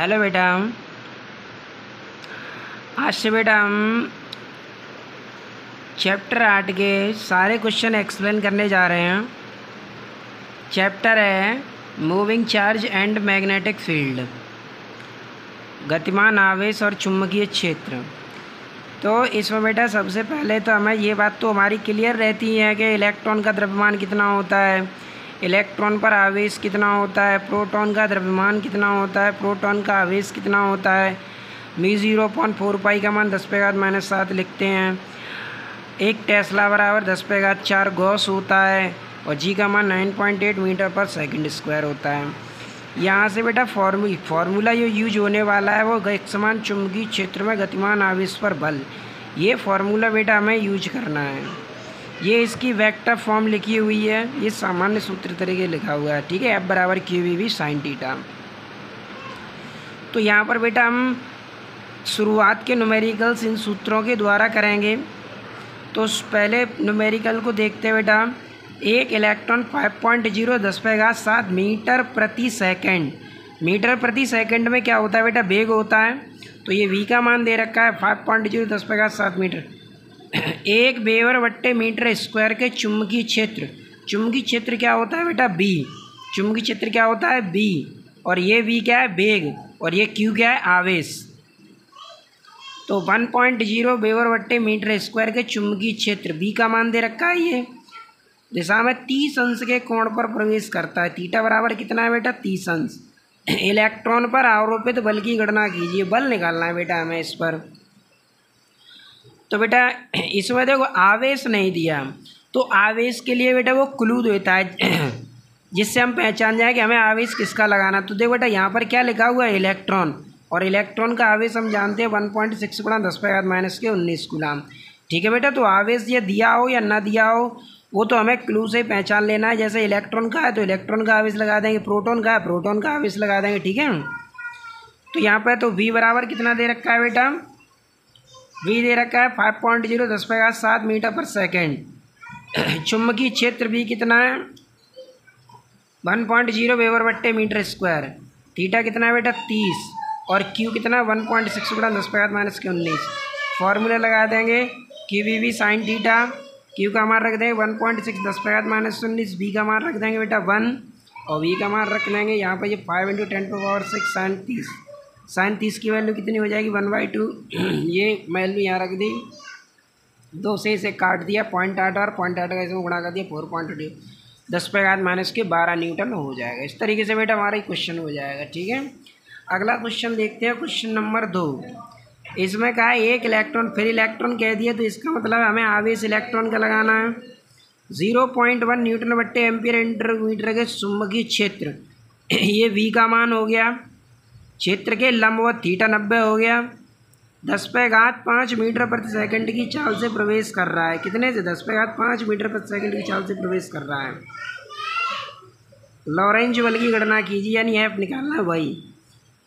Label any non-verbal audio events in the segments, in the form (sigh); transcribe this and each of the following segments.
Hello बेटा। आज से बेटा हम चैप्टर आठ के सारे क्वेश्चन एक्सप्लेन करने जा रहे हैं। चैप्टर है moving charge and magnetic field गतिमान आवेश और चुंबकीय क्षेत्र। तो इसमें बेटा सबसे पहले तो हमें ये बात तो हमारी क्लियर रहती है कि इलेक्ट्रॉन का द्रव्यमान कितना होता है। इलेक्ट्रॉन पर आवेश कितना होता है? प्रोटॉन का द्रव्यमान कितना होता है? प्रोटॉन का आवेश कितना होता है? Mu zero point four pi का मान दस पे घात माइनस सात लिखते हैं। एक टेस्ला बराबर दस पे घात चार गॉस होता है और जी का मान नाइन पॉइंट एट मीटर पर सेकंड स्क्वायर होता है। यहाँ से बेटा फॉर्मू, फार्मूला जो यूज़ होने वाला है वो एक समान चुंबकीय क्षेत्र में गतिमान आवेश पर बल। ये फार्मूला बेटा हमें यूज़ करना है। ये इसकी वेक्टर फॉर्म लिखी हुई है। ये सामान्य सूत्र तरीके लिखा हुआ है, ठीक है? एफ़ बराबर Q V V sine theta तो यहाँ पर बेटा हम शुरुआत के न्यूमेरिकल्स इन सूत्रों के द्वारा करेंगे। तो पहले न्यूमेरिकल को देखते हैं बेटा। एक इलेक्ट्रॉन फाइव पॉइंट ज़ीरो दस पैगा सात मीटर प्रति सेकंड मीटर प्रति सेकंड में क्या होता है बेटा? वेग होता है। तो ये वी का मान दे रखा है फाइव पॉइंट ज़ीरो दस पैगा सात मीटर। एक बेवर बट्टे मीटर स्क्वायर के चुंबकीय क्षेत्र। चुंबकीय क्षेत्र क्या होता है बेटा? बी चुंबकीय क्षेत्र क्या होता है? बी और ये वी क्या है? बेग और ये क्यू क्या है? आवेश। तो वन पॉइंट ज़ीरो बेवर बट्टे मीटर स्क्वायर के चुंबकीय क्षेत्र। बी का मान दे रखा है ये। दिशा में तीस अंश के कोण पर प्रवेश करता है। तीटा बराबर कितना है बेटा? तीस अंश। इलेक्ट्रॉन पर आरोपित बल की गणना कीजिए। बल निकालना है बेटा हमें इस पर। तो बेटा, इस इसमें देखो आवेश नहीं दिया। तो आवेश के लिए बेटा वो क्लू देता है, जिससे हम पहचान जाए कि हमें आवेश किसका लगाना तो देखो बेटा, यहाँ पर क्या लिखा हुआ है? इलेक्ट्रॉन। और इलेक्ट्रॉन का आवेश हम जानते हैं, वन पॉइंट सिक्स गुणा दस पे माइनस के उन्नीस गुलाम। ठीक है बेटा तो आवेश ये दिया हो या ना दिया हो, वो तो हमें क्लू से पहचान लेना है। जैसे इलेक्ट्रॉन का है तो इलेक्ट्रॉन का आवेश लगा देंगे। प्रोटोन का है, प्रोटोन का आवेश लगा देंगे। ठीक है? तो यहाँ पर तो वी बराबर कितना दे रखा है बेटा? वी दे रखा है फाइव पॉइंट ज़ीरो दस पैगा सात मीटर पर सेकेंड। (clears throat) चुंबकीय क्षेत्र भी कितना है? वन पॉइंट ज़ीरो वेबर बट्टे मीटर स्क्वायर। थीटा कितना है बेटा? तीस। और क्यू कितना है? वन पॉइंट सिक्स बटा दस पैगा माइनस के उन्नीस। फॉर्मूला लगा देंगे। Q V V sine theta. Q का मान रख देंगे वन पॉइंट सिक्स दस पैगा माइनस उन्नीस। बी का मान रख देंगे बेटा वन और वी का मान रख लेंगे यहाँ पर ये five into ten to power six sine तीस। साइन तीस की वैल्यू कितनी हो जाएगी? वन बाई टू ये वैल्यू यहाँ रख दी। दो से इसे काट दिया पॉइंट आठ और पॉइंट आठ का इसमें गुणा कर दिया फोर पॉइंट टू दस पे घात माइनस के बारह न्यूटन हो जाएगा। इस तरीके से बेटा हमारा क्वेश्चन हो जाएगा, ठीक है? अगला क्वेश्चन देखते हैं क्वेश्चन नंबर दो. इसमें कहा एक इलेक्ट्रॉन फिर इलेक्ट्रॉन कह दिया तो इसका मतलब हमें आवेश इलेक्ट्रॉन का लगाना है। ज़ीरो पॉइंट वन न्यूटन बट्टे एम्पियर इंटर मीटर के चुंबकीय क्षेत्र। (clears throat) ये वी का मान हो गया। क्षेत्र के लंबवत थीटा नब्बे हो गया। दस पे घात पाँच मीटर प्रति सेकंड की चाल से प्रवेश कर रहा है। कितने से? दस पे घात पाँच मीटर प्रति सेकंड की चाल से प्रवेश कर रहा है। लॉरेंज बल की गणना कीजिए, यानी एफ़ निकालना है वही।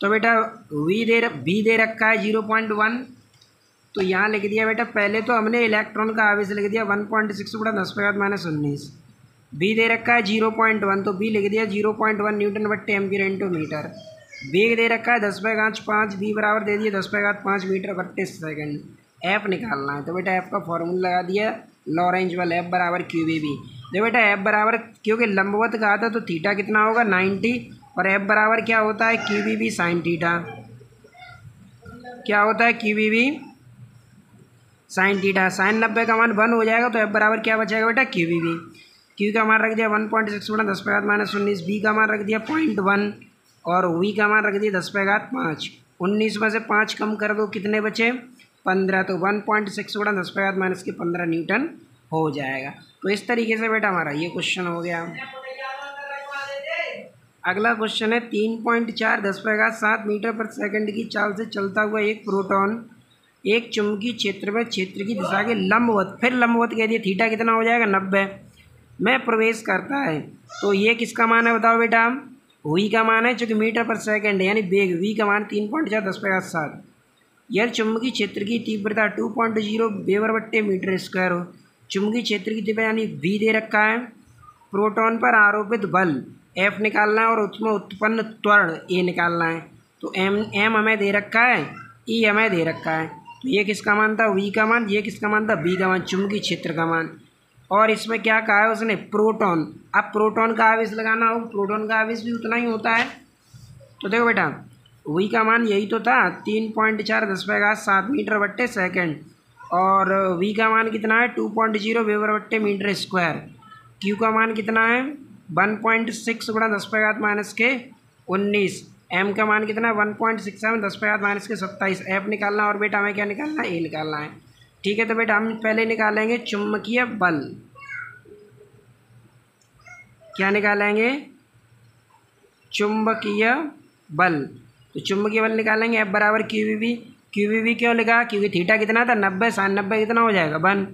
तो बेटा वी दे बी दे रखा है ज़ीरो पॉइंट वन। तो यहाँ लिख दिया बेटा, पहले तो हमने इलेक्ट्रॉन का आवेश लिख दिया वन पॉइंट सिक्स बटा दस पे माइनस उन्नीस। बी दे रखा है ज़ीरो पॉइंट वन तो बी लिख दिया ज़ीरो पॉइंट वन न्यूटन बट्टे एम्पियर मीटर वेग दे रखा है, दस बाई गाँच पाँच बी बराबर दे दिए, दस बाई गाँच पाँच मीटर बत्तीस सेकेंड एफ़ निकालना है। तो बेटा एफ़ का फॉर्मूला लगा दिया लॉरेंज वाला एफ़ बराबर क्यू बी बी तो बेटा एफ़ बराबर, क्योंकि लंबवत कहा था तो थीटा कितना होगा? नाइन्टी। और एफ़ बराबर क्या होता है? Q B B sine theta क्या होता है? Q B B sine theta sine नब्बे का मान वन हो जाएगा तो एफ़ बराबर क्या बचेगा बेटा? क्यू बी बी क्यू का मान रख दिया वन पॉइंट सिक्स बना दस पे माइनस उन्नीस। बी का मान रख दिया पॉइंट वन और वी का मान रख दिए दस पे घात पाँच। उन्नीस में से पाँच कम कर दो, कितने बचे? पंद्रह तो वन पॉइंट सिक्स बड़ा दस पे घात माइनस के पंद्रह न्यूटन हो जाएगा। तो इस तरीके से बेटा हमारा ये क्वेश्चन हो गया। अगला क्वेश्चन है, तीन पॉइंट चार दस पे घात सात मीटर पर सेकंड की चाल से चलता हुआ एक प्रोटॉन, एक चुंबकीय क्षेत्र में क्षेत्र की दिशा के लंबवत, फिर लंबवत कह दिए थीटा कितना हो जाएगा? नब्बे। में प्रवेश करता है। तो ये किसका मान है बताओ बेटा? वी का मान है चूँकि मीटर पर सेकंड है, यानी बेग वी का मान तीन पॉइंट चार दस पचास सात यह चुंबकीय क्षेत्र की तीव्रता टू पॉइंट ज़ीरो बेवर बट्टे मीटर स्क्वायर हो। चुंबकीय क्षेत्र की तीव्रता यानी वी दे रखा है। प्रोटॉन पर आरोपित बल एफ़ निकालना है और उसमें उत्पन्न त्वरण ए निकालना है। तो एम एम हमें दे रखा है ई e हमें दे रखा है। तो ये किसका मान था? वी का मान, ये किसका मान था? बी का मान, चुंबकीय क्षेत्र का मान। और इसमें क्या कहा है उसने? प्रोटॉन। अब प्रोटॉन का आवेश लगाना हो, प्रोटॉन का आवेश भी उतना ही होता है। तो देखो बेटा वी का मान यही तो था, तीन पॉइंट चार दस पैगा सात मीटर बट्टे सेकेंड। और वी का मान कितना है? टू पॉइंट ज़ीरो वेबर बट्टे मीटर स्क्वायर। क्यू का मान कितना है? वन पॉइंट सिक्स गुणा दस पैगात माइनस के उन्नीस। एम का मान कितना है? वन पॉइंट सिक्स सेवन दस पैगात माइनस के सत्ताईस। एफ़ निकालना और बेटा हमें क्या निकालना है? ए निकालना है। ठीक है तो बेटा हम पहले निकालेंगे चुंबकीय बल। क्या निकालेंगे? चुंबकीय बल। तो चुंबकीय बल निकालेंगे एफ़ बराबर Q V V Q V V क्यों लिखा? क्योंकि थीटा कितना था? नब्बे साठ नब्बे कितना हो जाएगा? वन।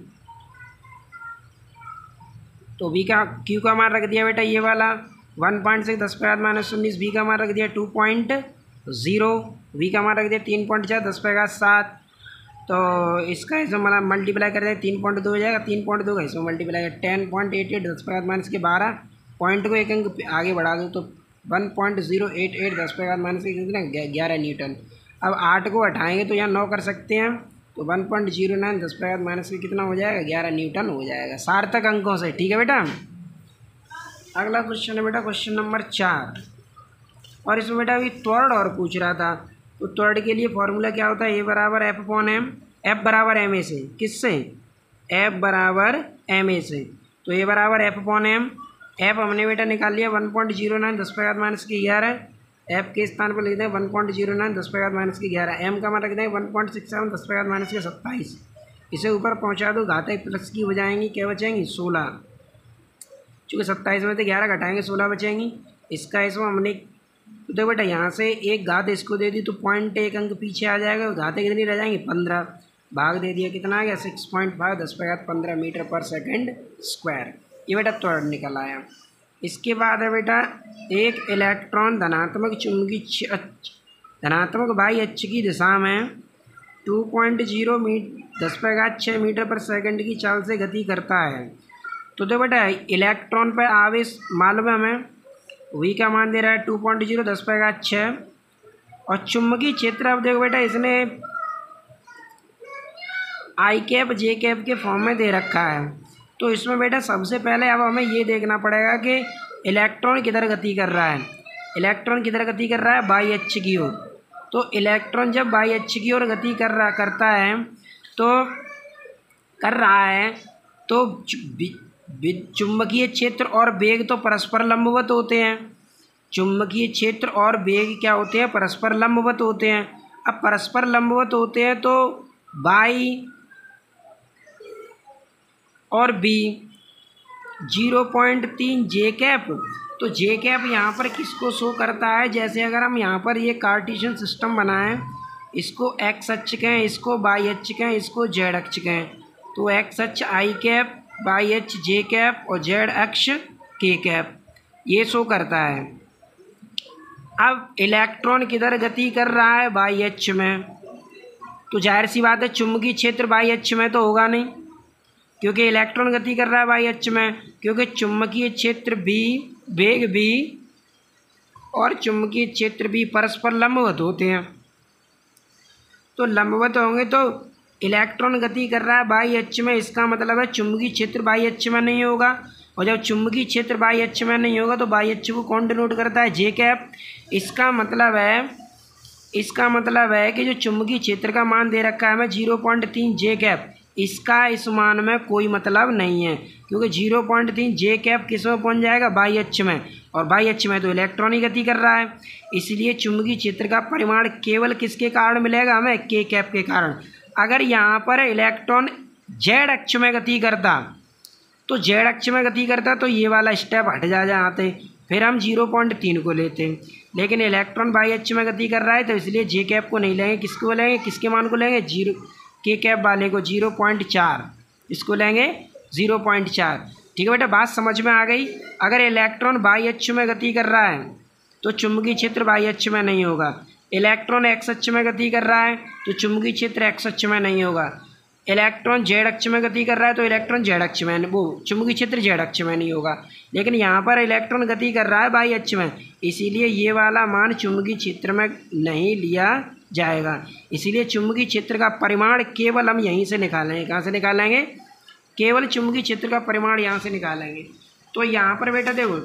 तो वी का क्यू का मान रख दिया बेटा ये वाला। वन पॉइंट सिक्स, दस पे माइनस उन्नीस वी का मान रख दिया टू पॉइंट ज़ीरो। वी का मान रख दिया तीन पॉइंट चार, दस पे सात। तो इसका इसमें मतलब मल्टीप्लाई कर दें तीन पॉइंट दो हो जाएगा, तीन पॉइंट दो का इसमें मल्टीप्लाई कर। टेन पॉइंट एट एट दस प्रकार माइनस के बारह पॉइंट को एक अंक आगे बढ़ा दो तो one point zero eight eight दस प्रकार माइनस के कितना? ग्यारह न्यूटन। अब आठ को हटाएँगे तो यहाँ नौ कर सकते हैं तो वन पॉइंट ज़ीरो नाइन दस प्रकार माइनस के कितना हो जाएगा? ग्यारह न्यूटन हो जाएगा। सार्थक अंकों से, ठीक है बेटा? अगला क्वेश्चन है बेटा क्वेश्चन नंबर चार। और इसमें बेटा अभी त्वर्ण और पूछ रहा था तो त्वर्ण के लिए फॉर्मूला क्या होता है? ए बराबर एफ़ अपॉन एम एफ़ बराबर एम ए से। किससे? एफ़ बराबर एम ए से। तो ए बराबर एफ़ अपॉन एम एफ़ हमने बेटा निकाल लिया वन पॉइंट ज़ीरो नाइन, दस पैगात माइनस की ग्यारह। एफ़ के स्थान पर लिख दें वन पॉइंट ज़ीरो नाइन, दस पैगात माइनस की ग्यारह। एम का मान रख दें वन पॉइंट सिक्स सेवन, दस पैगात माइनस के सत्ताईस। इसे ऊपर पहुँचा दो, घातक प्लस की हो जाएँगी, क्या बचेंगी? सोलह। चूँकि सत्ताईस में से ग्यारह घटाएँगे, सोलह बचेंगी। इसका इसमें हमने तो देखो बेटा, यहाँ से एक घात इसको दे दी तो पॉइंट एक अंक पीछे आ जाएगा घाते कितनी रह जाएँगी पंद्रह। भाग दे दिया कितना आ गया? सिक्स पॉइंट फाइव दस पैगात पंद्रह मीटर पर सेकेंड स्क्वायर ये बेटा त्वरण निकल आया। इसके बाद है बेटा, एक इलेक्ट्रॉन धनात्मक चुंबकीय धनात्मक भाई अच्छ की दिशा में टू पॉइंट ज़ीरो मीट दस पैगात छः मीटर पर सेकंड की चाल से गति करता है। तो देखो बेटा इलेक्ट्रॉन पर आवेश मालूम है हमें वी का मान दे रहा है टू पॉइंट ज़ीरो दस पैगात छः और चुंबकीय क्षेत्र, अब देखो बेटा, इसने आई कैप जे कैप के फॉर्म में दे रखा है। तो इसमें बेटा, सबसे पहले अब हमें ये देखना पड़ेगा कि इलेक्ट्रॉन किधर गति कर रहा है। इलेक्ट्रॉन किधर गति कर रहा है? बाई एच की ओर। तो इलेक्ट्रॉन जब बाई एच की ओर गति कर रहा, करता है तो कर रहा है तो चुंबकीय क्षेत्र और वेग तो परस्पर लंबवत होते हैं। चुंबकीय क्षेत्र और वेग क्या होते हैं? परस्पर लंबवत होते हैं। अब परस्पर लंबवत होते हैं तो बाई और बी, ज़ीरो पॉइंट तीन जे कैप। तो जे कैप यहाँ पर किसको शो करता है? जैसे अगर हम यहाँ पर ये कार्टिशन सिस्टम बनाएँ, इसको एक्स अक्ष कहें, इसको बाई अक्ष कहें, इसको जेड अक्ष कहें तो एक्स अक्ष I cap by H J cap और जेड अक्ष के कैप। ये शो करता है। अब इलेक्ट्रॉन किधर गति कर रहा है? बाई एच में। तो ज़ाहिर सी बात है, चुंबकीय क्षेत्र बाई एच में तो होगा नहीं, क्योंकि इलेक्ट्रॉन गति कर रहा है वाई एच में, क्योंकि चुंबकीय क्षेत्र बी वेग बी और चुंबकीय क्षेत्र भी परस्पर लंबवत होते हैं। तो लंबवत होंगे तो इलेक्ट्रॉन गति कर रहा है बाई एच में, इसका मतलब है चुंबकीय क्षेत्र बाई एच में नहीं होगा। और जब चुंबकीय क्षेत्र बाई एच में नहीं होगा तो बाई एच को कौन डिनोट करता है? जे कैप इसका मतलब है, इसका मतलब है कि जो चुंबकीय क्षेत्र का मान दे रखा है हमें ज़ीरो पॉइंट तीन जे कैप इसका इस मान में कोई मतलब नहीं है, क्योंकि ज़ीरो पॉइंट तीन जे कैप किसमें पहुँच जाएगा? बाई एच में। और बाई एच में तो इलेक्ट्रॉन ही गति कर रहा है। इसलिए चुंबकीय क्षेत्र का परिमाण केवल किसके कारण मिलेगा? हमें के कैप के कारण। अगर यहाँ पर इलेक्ट्रॉन जेड अक्ष में गति करता तो जेड अक्ष में गति करता तो ये वाला स्टेप हट जा जाते। फिर हम ज़ीरो पॉइंट तीन को लेते लेकिन इलेक्ट्रॉन बाई एच में गति कर रहा है तो इसलिए जे कैप को नहीं लेंगे। किसको लेंगे? किसके मान को लेंगे? ज़ीरो के कैप वाले को ज़ीरो पॉइंट चार इसको लेंगे ज़ीरो पॉइंट चार ठीक है बेटा, बात समझ में आ गई? अगर इलेक्ट्रॉन बाई एच में गति कर रहा है तो चुंबकीय क्षेत्र बाई एच में नहीं होगा। इलेक्ट्रॉन एक्स अक्ष में गति कर रहा है तो चुंबकीय क्षेत्र एक्स अक्ष में नहीं होगा। इलेक्ट्रॉन जेड अक्ष में गति कर रहा है तो इलेक्ट्रॉन जेड अक्ष में, वो चुंबकीय क्षेत्र जेड अक्ष में नहीं होगा। लेकिन यहाँ पर इलेक्ट्रॉन गति कर रहा है बाई अक्ष में, इसीलिए ये वाला मान चुंबकीय क्षेत्र में नहीं लिया जाएगा। इसीलिए चुंबकीय क्षेत्र का परिमाण केवल हम यहीं से निकालेंगे। कहाँ से निकालेंगे? केवल चुंबकीय क्षेत्र का परिमाण यहाँ से निकालेंगे। तो यहाँ पर बेटा देखो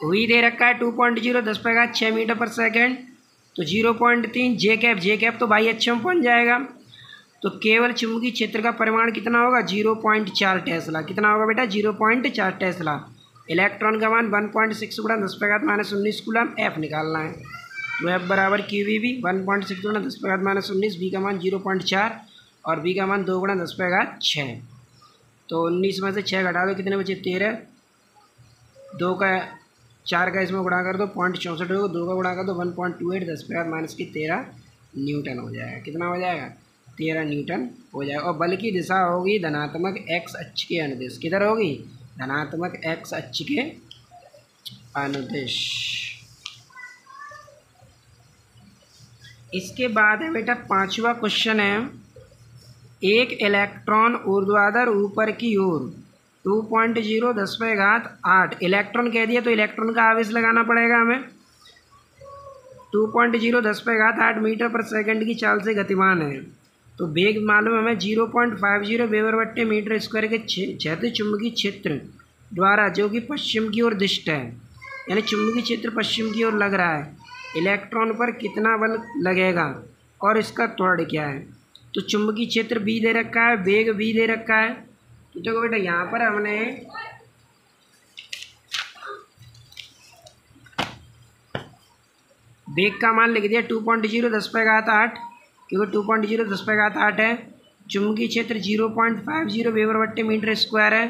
हुई दे रखा है टू पॉइंट ज़ीरो दस पैगा छः मीटर पर सेकेंड तो ज़ीरो पॉइंट तीन जे कैप जे कैप तो बाई अच्छे में पहुँच जाएगा। तो केवल चुंबकीय क्षेत्र का परिमाण कितना होगा? ज़ीरो पॉइंट चार टेस्ला कितना होगा बेटा? ज़ीरो पॉइंट चार टेस्ला इलेक्ट्रॉन का मान वन पॉइंट सिक्स गुणा दस पैगात माइनस उन्नीस कुलम एफ़ निकालना है। तो एफ़ बराबर Q V B one point six गुणा दस पैगात माइनस उन्नीस बी का मान ज़ीरो पॉइंट चार और बी का मान दो गुणा दस पैगात छः तो उन्नीस में से छः घटा दो, कितने बचे? तेरह। दो का चार का इसमें गुणा कर दो पॉइंट चौंसठ होगा दो का गुणा कर दो वन पॉइंट टू एट दस पैगात माइनस की तेरह न्यूटन हो जाएगा। कितना हो जाएगा? तेरह न्यूटन हो जाएगा। और बल की दिशा होगी धनात्मक एक्स अक्ष के अनुदेश। किधर होगी? धनात्मक एक्स अक्ष के अनुदेश। इसके बाद है बेटा पांचवा क्वेश्चन है, एक इलेक्ट्रॉन ऊर्ध्वाधर ऊपर की ओर टू पॉइंट ज़ीरो, दस पे घात आठ। इलेक्ट्रॉन कह दिया तो इलेक्ट्रॉन का आवेश लगाना पड़ेगा हमें। टू पॉइंट ज़ीरो, दस पे घात आठ मीटर पर सेकंड की चाल से गतिमान है। तो वेग मालूम हमें zero point five zero weber बट्टे मीटर स्क्वायर के क्षैतिज चुंबकीय क्षेत्र द्वारा, जो कि पश्चिम की ओर दिष्ट है। यानी चुंबकीय क्षेत्र पश्चिम की ओर लग रहा है। इलेक्ट्रॉन पर कितना बल लगेगा और इसका त्वरण क्या है? तो चुंबकीय क्षेत्र बी दे रखा है, वेग बी दे रखा है। देखो बेटा यहाँ पर हमने बेग का मान लिख दिया टू पॉइंट ज़ीरो दस पे था आठ, क्योंकि टू पॉइंट ज़ीरो दस पे घात आठ है, चुंबकीय क्षेत्र zero point five zero weber बट्टे मीटर स्क्वायर है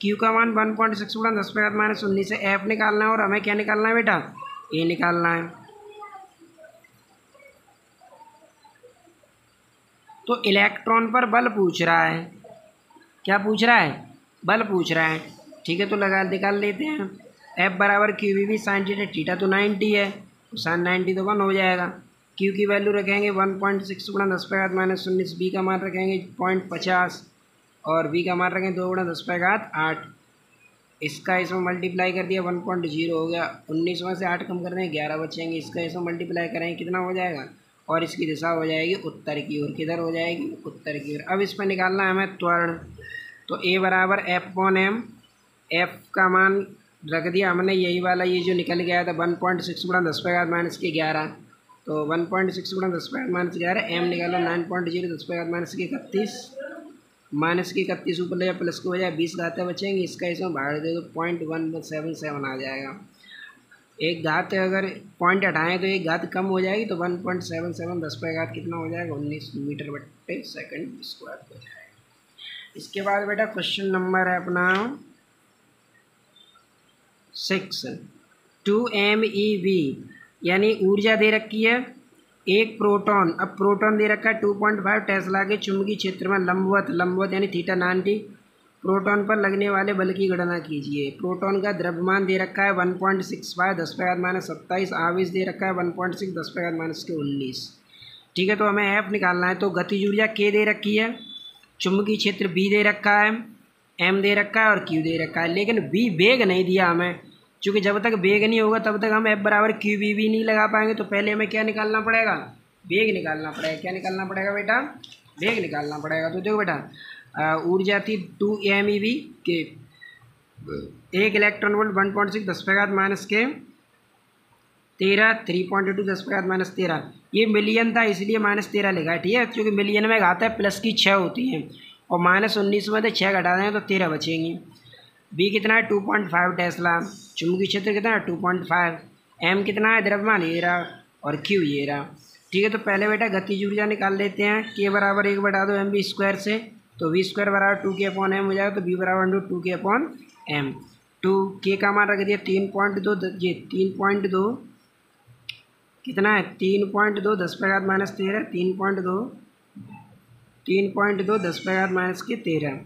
क्यू का मान वन पॉइंट सिक्स गुणा दस पे घात माइनस उन्नीस है एफ़ निकालना है और हमें क्या निकालना है बेटा? ए निकालना है। तो इलेक्ट्रॉन पर बल पूछ रहा है। क्या पूछ रहा है? बल पूछ रहा है। ठीक है तो लगा निकाल लेते हैं। एफ़ बराबर Q V B sine theta theta तो नाइन्टी है। तो साइन नाइन्टी तो वन हो जाएगा। क्यू की वैल्यू रखेंगे वन पॉइंट सिक्स गुणा दस पे घात माइनस उन्नीस बी का मान रखेंगे पॉइंट पचास और बी का मान रखेंगे दो गुणा दस पैगात आठ। इसका इसमें मल्टीप्लाई कर दिया वन पॉइंट ज़ीरो हो गया। उन्नीस में से आठ कम कर देंगे, ग्यारह बचेंगे। इसका इसमें मल्टीप्लाई करेंगे, कितना हो जाएगा? और इसकी दिशा हो जाएगी उत्तर की ओर। किधर हो जाएगी? उत्तर की ओर। अब इस पर निकालना है हमें त्वरण। तो ए बराबर एफ़ पॉन एम एफ़ का मान रख दिया हमने, यही वाला ये जो निकल गया था वन पॉइंट सिक्स गुणा दस पे घात माइनस के ग्यारह। तो वन पॉइंट सिक्स गुणा दस पैर माइनस ग्यारह एम निकालो नाइन पॉइंट ज़ीरो दस पैर माइनस की इकतीस। माइनस की इकतीस ऊपर ले प्लस की बजाय बीस घाते बचेंगे, इसका इसमें भाड़ दे दो पॉइंट वन सेवन सेवन आ जाएगा। एक घात अगर पॉइंट हटाएँ तो एक घात कम हो जाएगी तो वन पॉइंट सेवन सेवन दस पे घात कितना हो जाएगा? उन्नीस मीटर बट्टे सेकंड स्क्वायर हो जाएगा। इसके बाद बेटा क्वेश्चन नंबर है अपना six two M E V यानी ऊर्जा दे रखी है एक प्रोटॉन अब प्रोटॉन दे रखा है टू पॉइंट फाइव टेस्ला के चुंबकीय क्षेत्र में लंबवत लंबवत यानी थीटा नाइन्टी. प्रोटॉन पर लगने वाले बल की गणना कीजिए। प्रोटॉन का द्रव्यमान दे रखा है वन पॉइंट सिक्स फाइव दस पैद माइनस सत्ताईस. आवेश दे रखा है वन पॉइंट सिक्स दस पैद माइनस के उन्नीस. ठीक है तो हमें एफ़ निकालना है। तो गति ऊर्जा के दे रखी है। चुंबकीय क्षेत्र बी दे रखा है एम दे रखा है और क्यू दे रखा है। लेकिन बी वेग नहीं दिया हमें। क्योंकि जब तक बेग नहीं होगा, तब तक हम एफ़ बराबर क्यू बी भी नहीं लगा पाएँगे। तो पहले हमें क्या निकालना पड़ेगा? बेग निकालना पड़ेगा। क्या निकालना पड़ेगा बेटा? बेग निकालना पड़ेगा। तो देखो बेटा ऊर्जा थी टू एम ई वी के, एक electron volt one point six दस पैगात माइनस के तेरह थ्री पॉइंट टू दस पैगात माइनस तेरह। ये मिलियन था, इसलिए माइनस तेरह लिखा ठीक है? क्योंकि मिलियन में घाता है प्लस की छः होती है। और माइनस उन्नीस में से छः घटा दें तो तेरह बचेंगी। बी कितना है? टू पॉइंट फाइव टेस्ला चुंबकीय क्षेत्र कितना है? टू पॉइंट फाइव एम कितना है? द्रव्यमान ये रहा और क्यू ये रहा। ठीक है तो पहले बेटा गतिज ऊर्जा निकाल लेते हैं। के बराबर एक बटा दो एम बी स्क्वायर से तो वी स्क्वायर बराबर टू के अपॉन एम हो जाएगा तो बी बराबर two K upon M two K का मान रख दिया, तीन पॉइंट दो, ये तीन पॉइंट दो कितना है? तीन पॉइंट दो, दस पैगात माइनस तेरह, तीन पॉइंट दो, तीन पॉइंट दो, दस पैगात माइनस के तेरह।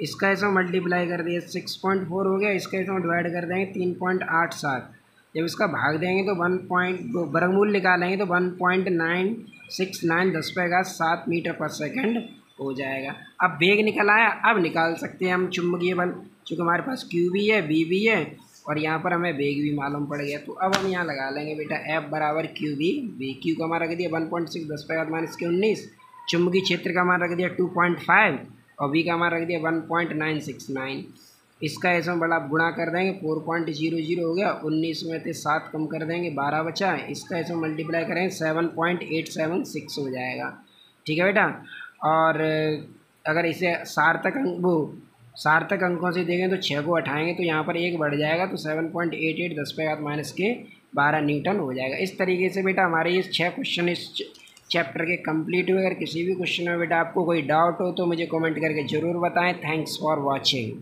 इसका ऐसा मल्टीप्लाई कर दिया सिक्स पॉइंट फोर हो गया, इसका ऐसा डिवाइड कर देंगे, तीन पॉइंट आठ सात। जब इसका भाग देंगे तो वन पॉइंट वर्गमूल निकालेंगे तो one point nine six nine दस पे घात सात मीटर पर सेकंड हो जाएगा। अब बेग निकल आया, अब निकाल सकते हैं हम चुंबकीय बल, चूँकि हमारे पास क्यू भी है बी भी है और यहाँ पर हमें बेग भी मालूम पड़ गया। तो अब हम यहाँ लगा लेंगे बेटा एफ़ बराबर क्यू बी बी क्यू का हमारा रख दिया वन पॉइंट सिक्स दस पे घात माइनस के उन्नीस। चुंबकीय क्षेत्र का हमारा रख दिया टू पॉइंट फाइव और वी का हमारा रख दिया one point nine six nine इसका ऐसा बड़ा आप गुणा कर देंगे फोर पॉइंट ज़ीरो ज़ीरो हो गया। उन्नीस में थे सात कम कर देंगे, बारह बचा इसका ऐसा मल्टीप्लाई करेंगे seven point eight seven six हो जाएगा। ठीक है बेटा? और अगर इसे सार्थक अंक वो सार्थक अंकों से देखें तो छः को हटाएँगे तो यहाँ पर एक बढ़ जाएगा तो सेवन पॉइंट एट एट दस पे माइनस के बारह न्यूटन हो जाएगा। इस तरीके से बेटा हमारे ये छः क्वेश्चन इस चैप्टर के कंप्लीट हुए। अगर किसी भी क्वेश्चन में बेटा आपको कोई डाउट हो तो मुझे कमेंट करके ज़रूर बताएँ। Thanks for watching